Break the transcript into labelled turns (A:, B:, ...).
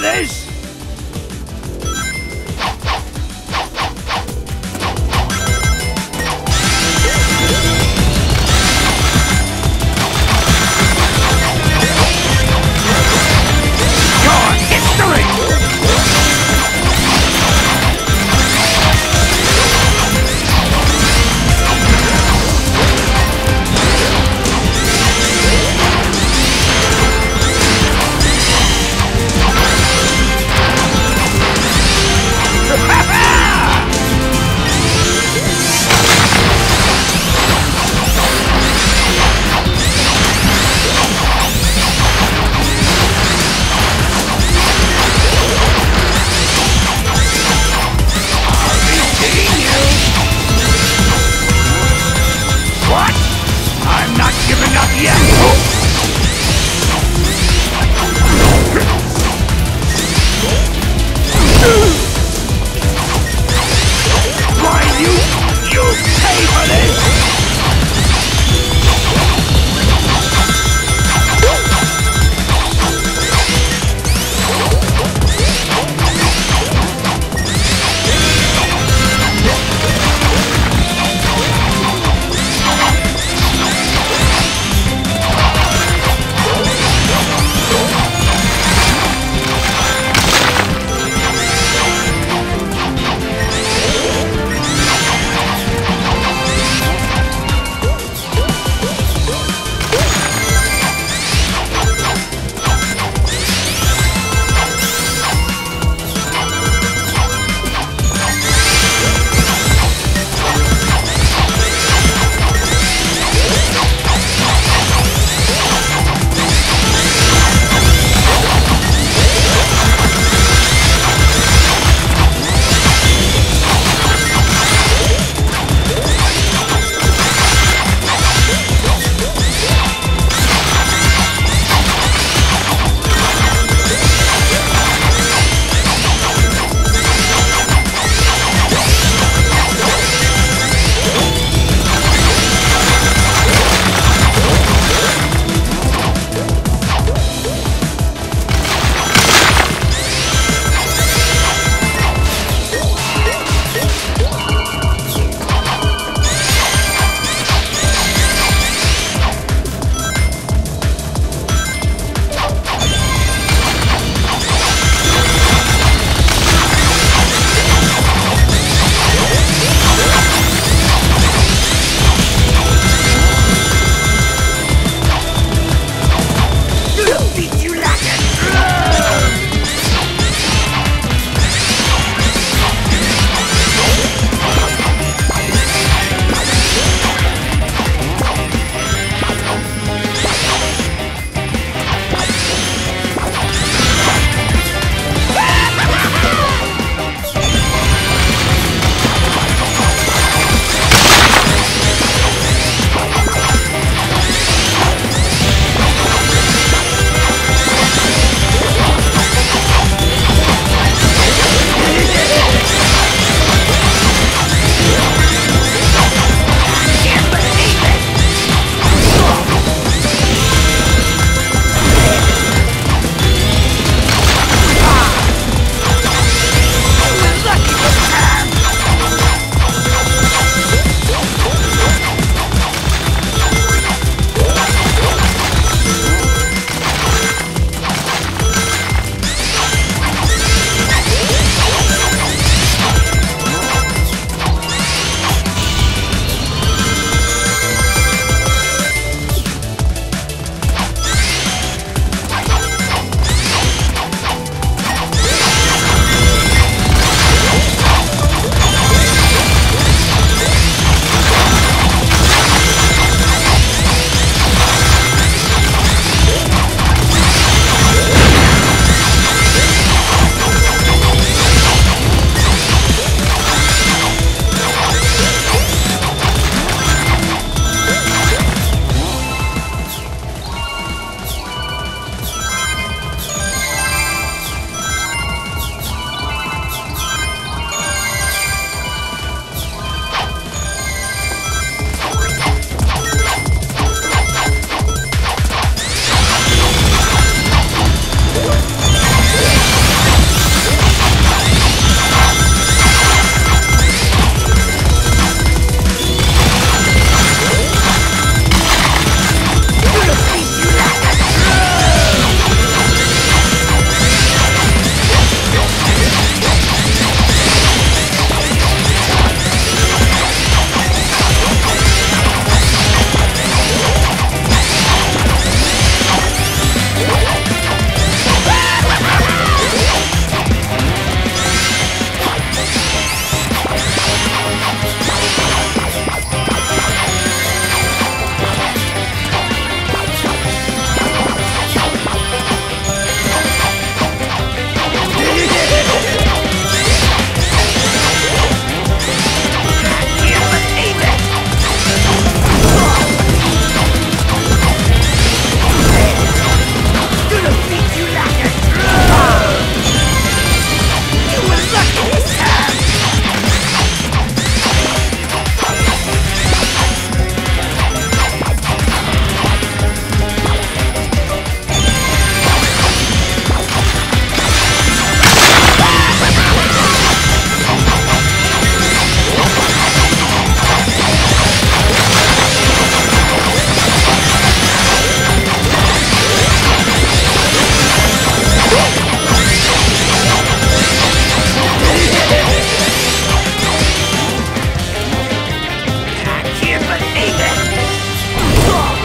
A: for?